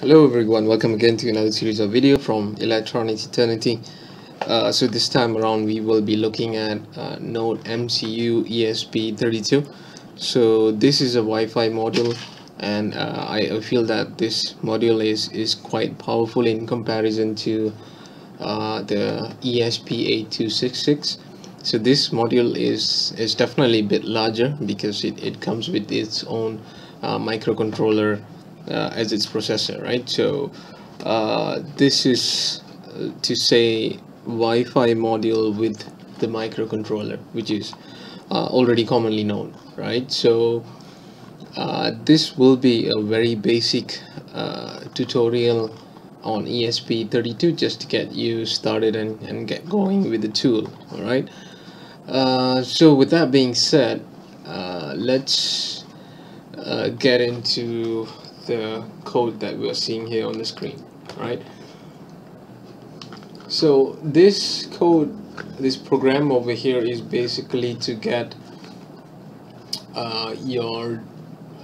Hello everyone, welcome again to another series of video from Electronics Eternity. Uh, so this time around we will be looking at uh, Node MCU ESP32. So this is a Wi-Fi module and uh, I feel that this module is, is quite powerful in comparison to uh, the ESP8266. So this module is, is definitely a bit larger because it, it comes with its own uh, microcontroller as its processor right? So uh, this is uh, to say Wi-Fi module with the microcontroller which is uh, already commonly known right? So uh, this will be a very basic uh, tutorial on ESP32 just to get you started and, and get going with the tool all right? So with that being said let's get into the code that we're seeing here on the screen right? So this code this program over here is basically to get uh, your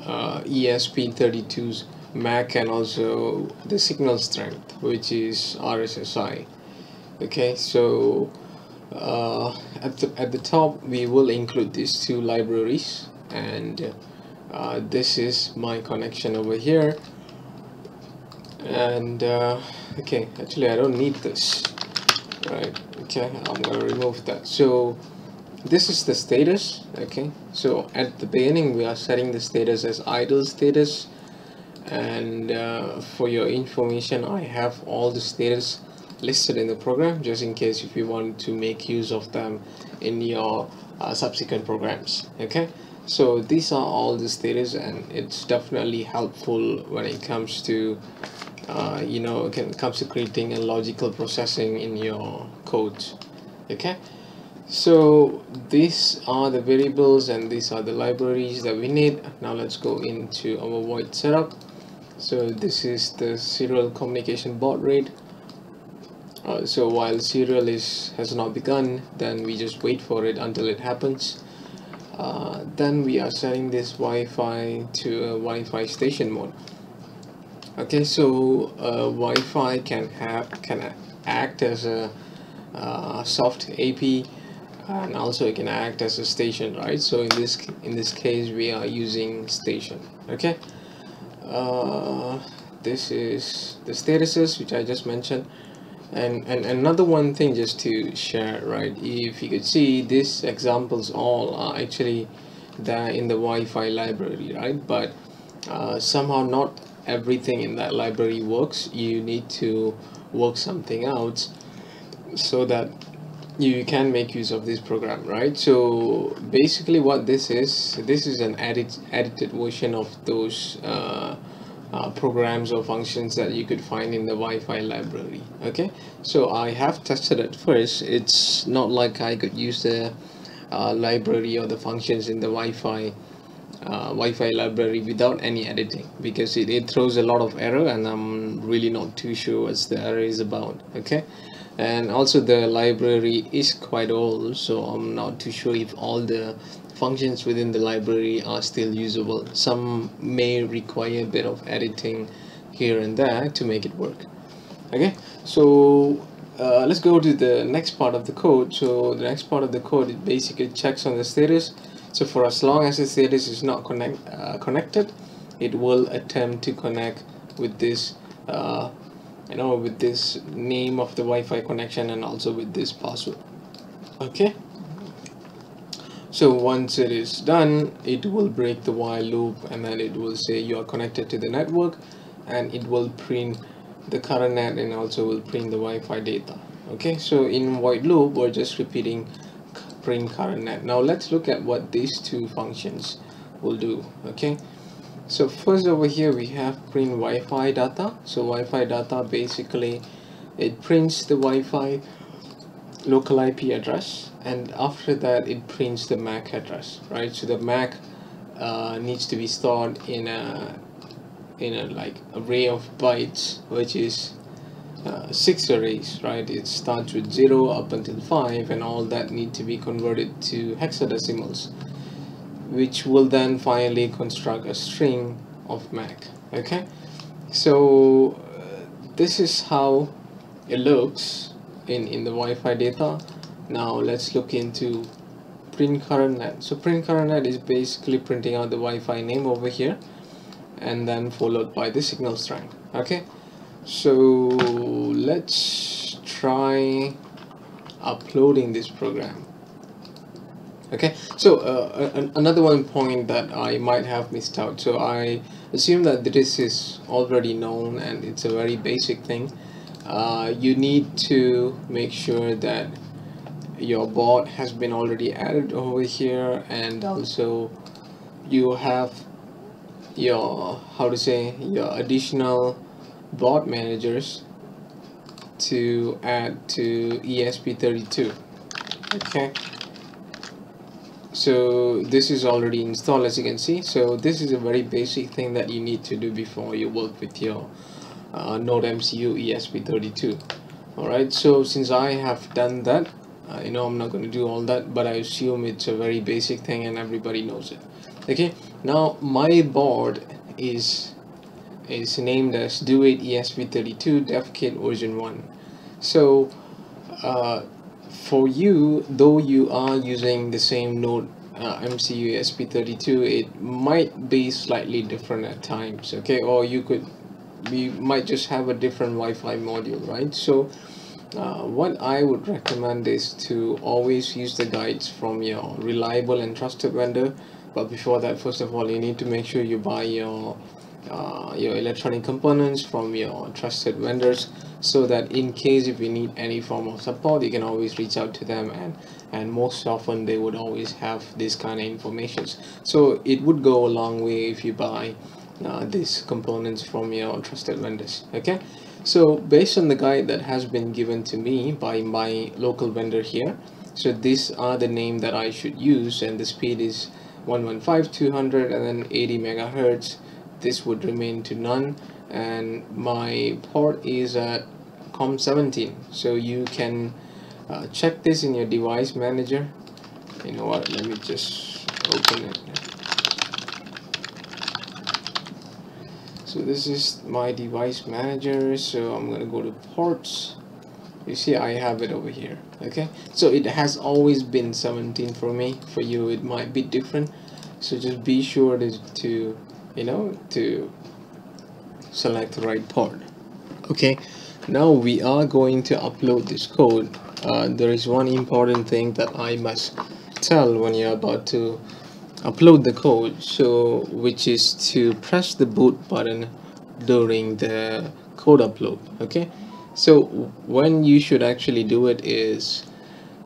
uh, ESP32's MAC and also the signal strength which is RSSI okay? So uh, at, the, at the top we will include these two libraries and uh, this is my connection over here. And uh, okay actually I don't need this. Right okay I'm gonna remove that. So this is the status okay? So at the beginning we are setting the status as idle status. And uh, for your information I have all the status listed in the program just in case if you want to make use of them in your uh, subsequent programs okay so these are all the status and it's definitely helpful when it comes to uh, you know when it comes to creating a logical processing in your code okay? So these are the variables and these are the libraries that we need. Now let's go into our void setup. So this is the serial communication baud rate. Uh, so while serial is has not begun then we just wait for it until it happens uh, then we are setting this Wi-Fi to a Wi-Fi station mode. Okay so uh, Wi-Fi can have can act as a uh, soft AP and also it can act as a station right? So in this in this case we are using station okay? Uh, this is the statuses which I just mentioned and, and another one thing just to share right if you could see these examples all are actually there in the Wi-Fi library right? But uh, somehow not everything in that library works. You need to work something out so that you can make use of this program right? So basically what this is this is an edit edited version of those uh, uh, programs or functions that you could find in the Wi-Fi library okay? So I have tested it first. It's not like I could use the uh, library or the functions in the Wi-Fi uh, Wi-Fi library without any editing because it, it throws a lot of error and I'm really not too sure what the error is about okay? And also the library is quite old so I'm not too sure if all the functions within the library are still usable. Some may require a bit of editing here and there to make it work. Okay so uh, let's go to the next part of the code. So the next part of the code it basically checks on the status. So for as long as the status is not connect uh, connected it will attempt to connect with this uh, you know with this name of the Wi-Fi connection and also with this password. Okay so once it is done it will break the while loop and then it will say you are connected to the network and it will print the current net and also will print the Wi-Fi data. Okay so in void loop we're just repeating print current net. Now let's look at what these two functions will do okay? So first over here we have print Wi-Fi data. So Wi-Fi data basically it prints the Wi-Fi local IP address and after that it prints the MAC address right? So the MAC uh, needs to be stored in a in a like array of bytes which is uh, six arrays right? It starts with 0 up until 5 and all that need to be converted to hexadecimals which will then finally construct a string of MAC okay? So uh, this is how it looks in in the Wi-Fi data now let's look into print current net. So print current net is basically printing out the Wi-Fi name over here and then followed by the signal strength okay? So let's try uploading this program okay? So uh, another one point that I might have missed out. So I assume that this is already known and it's a very basic thing. Uh, you need to make sure that your board has been already added over here and also you have your how to say your additional board managers to add to ESP32 okay. So this is already installed as you can see. So this is a very basic thing that you need to do before you work with your uh, node MCU ESP32 alright so since I have done that uh, you know I'm not going to do all that but I assume it's a very basic thing and everybody knows it. Okay now my board is is named as DOIT ESP32 DevKit version 1 so uh, for you though you are using the same node uh, MCU ESP32 it might be slightly different at times okay? Or you could we might just have a different Wi-Fi module right? So uh, what I would recommend is to always use the guides from your reliable and trusted vendor. But before that first of all you need to make sure you buy your uh, your electronic components from your trusted vendors so that in case if you need any form of support you can always reach out to them and and most often they would always have this kind of information so it would go a long way if you buy uh, these components from your trusted vendors okay? So based on the guide that has been given to me by my local vendor here so these are the name that I should use and the speed is 115 200 and then 80 megahertz. This would remain to none and my port is at COM17 so you can uh, check this in your device manager. You know what? Let me just open it so this is my device manager so I'm gonna go to ports. You see I have it over here okay? So it has always been 17 for me. For you it might be different. So just be sure to, to you know to select the right port okay? Now we are going to upload this code. Uh, there is one important thing that I must tell when you're about to upload the code so which is to press the boot button during the code upload okay? So when you should actually do it is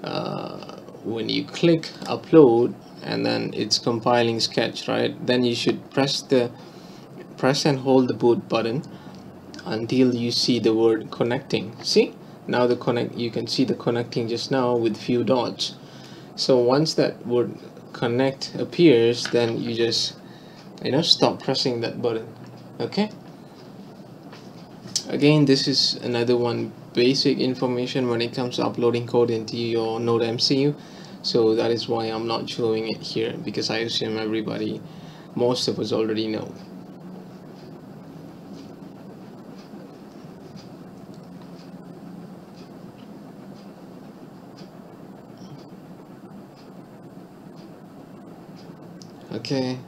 uh, when you click upload and then it's compiling sketch right? Then you should press the press and hold the boot button until you see the word connecting. See? Now the connect you can see the connecting just now with few dots. So once that word connect appears then you just you know stop pressing that button. Okay? Again this is another one basic information when it comes to uploading code into your node MCU so that is why I'm not showing it here because I assume everybody most of us already know okay.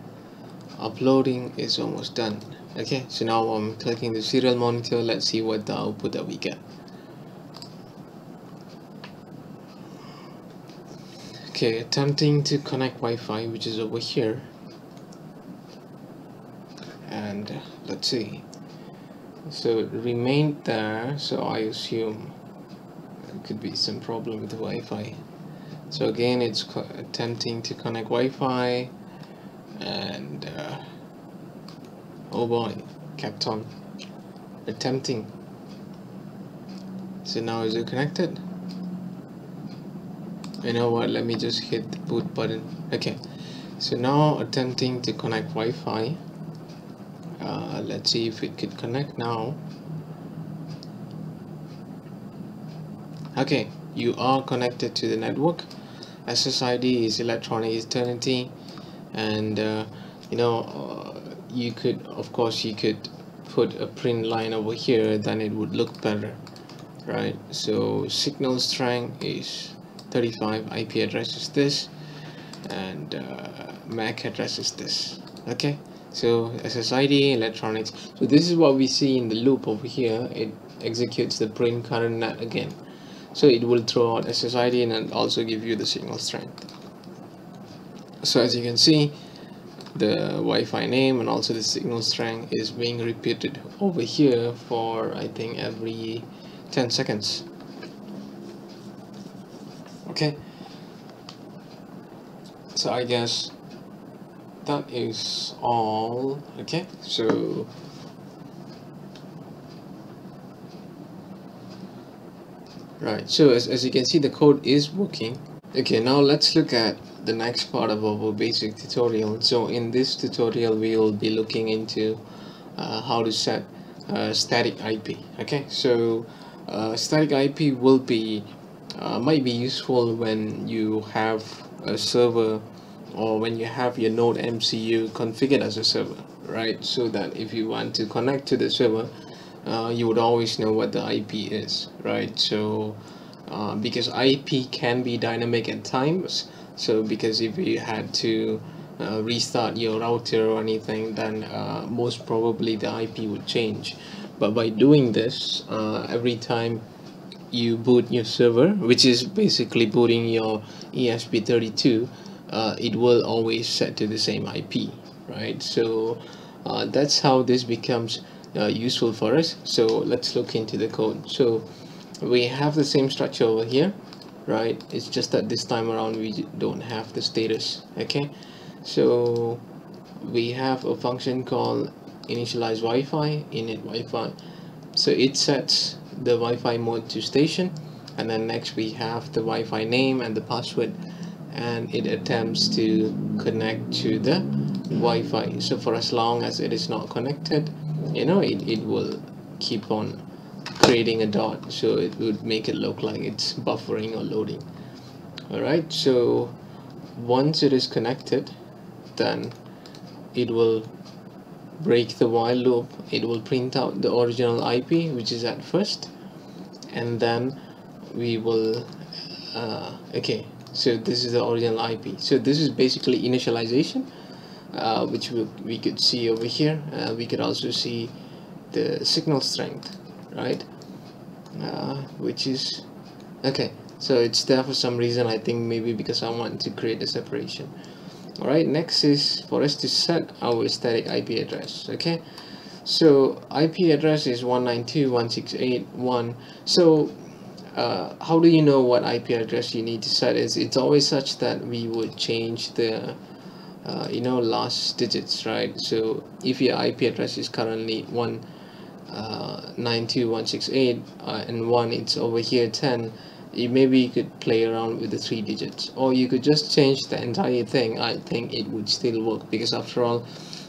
Uploading is almost done. Okay so now I'm clicking the serial monitor. Let's see what the output that we get. Okay attempting to connect Wi-Fi which is over here. And uh, let's see. So it remained there so I assume it could be some problem with the Wi-Fi. So again it's attempting to connect Wi-Fi and uh, oh boy kept on attempting. So now is it connected? You know what? Let me just hit the boot button. Okay. So now attempting to connect Wi-Fi. Uh, let's see if it could connect now. Okay. You are connected to the network. SSID is electronic eternity and uh, you know uh, you could of course you could put a print line over here then it would look better right? So signal strength is 35 IP address is this and uh, MAC address is this okay? So SSID electronics. So this is what we see in the loop over here. It executes the print current net again. So it will throw out SSID and also give you the signal strength so as you can see the Wi-Fi name and also the signal strength is being repeated over here for I think every 10 seconds. Okay. So I guess that is all. Okay. So right. So as, as you can see the code is working. Okay. Now let's look at the next part of our basic tutorial. So in this tutorial we will be looking into uh, how to set uh, static IP okay? So uh, static IP will be uh, might be useful when you have a server or when you have your node MCU configured as a server right? So that if you want to connect to the server uh, you would always know what the IP is right? So uh, because IP can be dynamic at times so because if you had to uh, restart your router or anything then uh, most probably the IP would change. But by doing this uh, every time you boot your server which is basically booting your ESP32 uh, it will always set to the same IP right? So uh, that's how this becomes uh, useful for us. So let's look into the code. So we have the same structure over here right? It's just that this time around we don't have the status okay? So we have a function called initialize Wi-Fi init Wi-Fi. So it sets the Wi-Fi mode to station and then next we have the Wi-Fi name and the password and it attempts to connect to the Wi-Fi. So for as long as it is not connected you know it, it will keep on creating a dot so it would make it look like it's buffering or loading. Alright so once it is connected then it will break the while loop. It will print out the original IP which is at first and then we will uh, okay so this is the original IP so this is basically initialization uh, which we, we could see over here. Uh, we could also see the signal strength right? Uh, which is okay so it's there for some reason I think maybe because I want to create a separation. Alright next is for us to set our static IP address okay? So IP address is 192.168.1 so uh, how do you know what IP address you need to set? Is it's always such that we would change the uh, you know last digits right? So if your IP address is currently 1 uh, 92168 uh, and 1 it's over here 10 you maybe you could play around with the three digits. Or you could just change the entire thing. I think it would still work because after all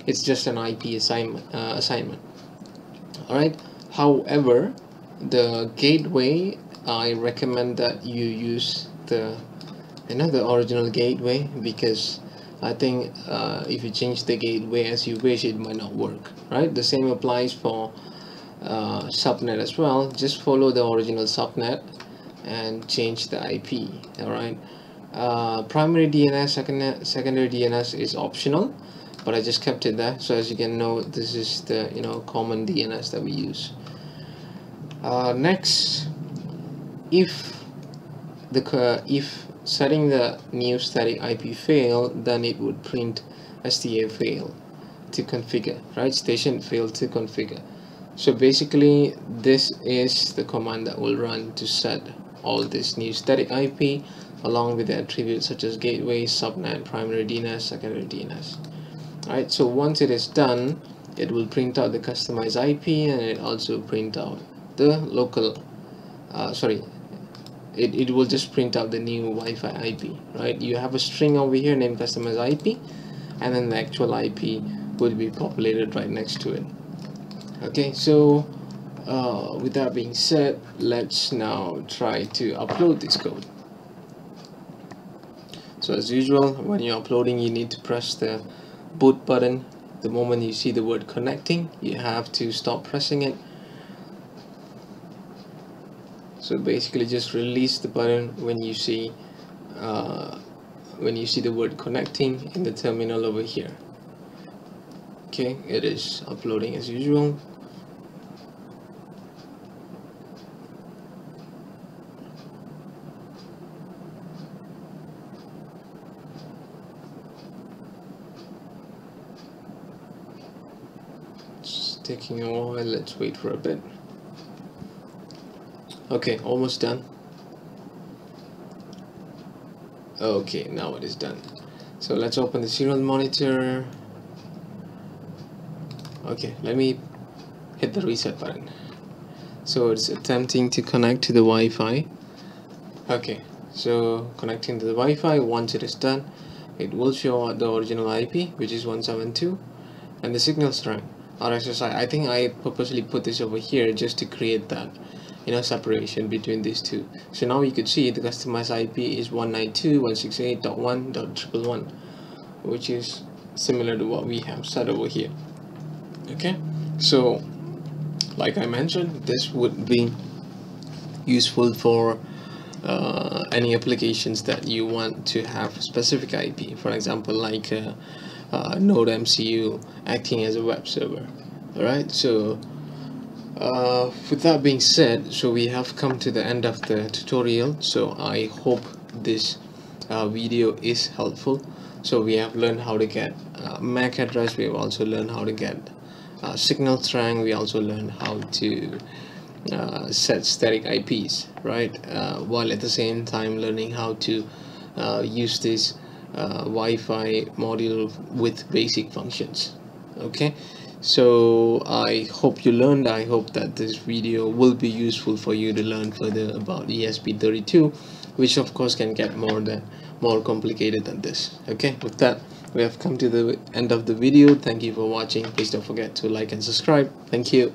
it's just an IP assignment uh, assignment. Alright? However the gateway I recommend that you use the the original gateway because I think uh, if you change the gateway as you wish it might not work. Right? The same applies for uh, subnet as well. Just follow the original subnet and change the IP alright? Uh, primary DNS second, secondary DNS is optional but I just kept it there. So as you can know this is the you know common DNS that we use. Uh, next if the if setting the new static IP fail then it would print STA fail to configure right? Station failed to configure so basically this is the command that will run to set all this new static IP along with the attributes such as gateway, subnet, primary DNS, secondary DNS. Alright, so once it is done, it will print out the customized IP and it also print out the local, uh, sorry, it, it will just print out the new Wi-Fi IP, right? You have a string over here named customized IP and then the actual IP will be populated right next to it okay so uh, with that being said let's now try to upload this code. So as usual when you're uploading you need to press the boot button. The moment you see the word connecting you have to stop pressing it. So basically just release the button when you see uh, when you see the word connecting in the terminal over here. Okay it is uploading as usual it's taking a while. Let's wait for a bit. Okay almost done. Okay now it is done. So let's open the serial monitor. Okay let me hit the reset button. So it's attempting to connect to the Wi-Fi. Okay so connecting to the Wi-Fi once it is done it will show the original IP which is 172 and the signal strength RSSI I think I purposely put this over here just to create that you know separation between these two. So now you could see the customized IP is 192.168.1.111 which is similar to what we have set over here. Okay? So like I mentioned this would be useful for uh, any applications that you want to have specific IP for example like uh, uh, Node MCU acting as a web server. Alright so uh, with that being said so we have come to the end of the tutorial. So I hope this uh, video is helpful. So we have learned how to get uh, MAC address. We have also learned how to get uh, signal strength we also learned how to uh, set static IPs right? While at the same time learning how to use this uh, Wi-Fi module with basic functions okay? So I hope you learned. I hope that this video will be useful for you to learn further about ESP32 which of course can get more than more complicated than this okay? With that we have come to the end of the video. Thank you for watching. Please don't forget to like and subscribe. Thank you